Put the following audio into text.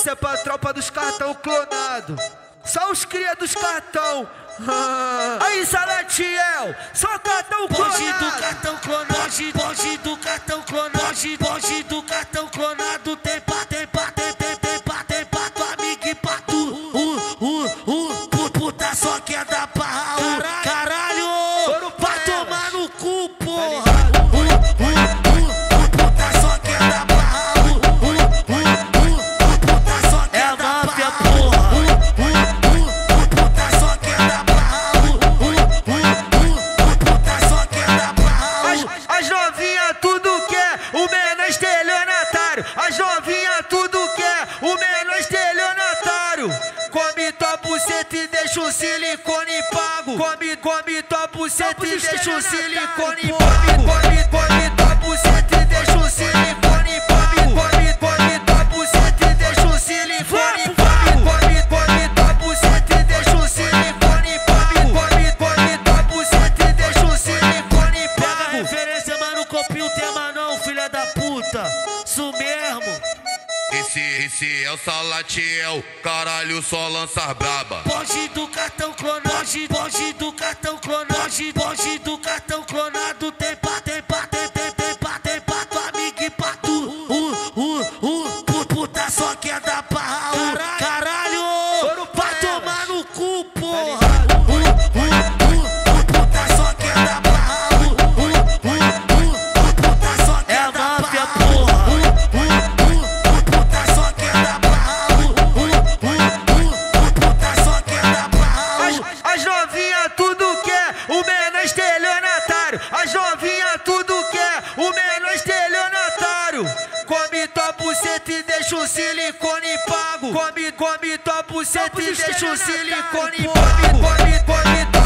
Essa é pra tropa dos cartão clonado. Só os cria dos cartão. Ah. Aí, Salatiel, só cartão clonado. Pode do cartão clonado, pode, pode do cartão clonado, pode, pode do cartão clonado, tem pá, tem pá, tem, tem, tem pá, tem pá, tu amigo e pá, tu, uh, uh, uh, pu- puta só quer dar estelionatário. As novinha tudo quer, o menor estelionatário. Come tua buceta e deixa o silicone pago. Come, come tua buceta e deixa o silicone pago. Puta. Isso mesmo. Esse, esse é o Salatiel, caralho, só lança braba. Pode do cartão clonado, pode, pode do cartão clonado, pode, pode do cartão clonado, tem pá, tem pá, tem, tem, tem pá, tem pá, tu amigo e pá, tu, uh, uh, uh, pu- puta só quer dar pra Raul, caralho, Come tua buceta e deixa o silicone pago. Come, come tua buceta e deixa o silicone pago. Come, come tua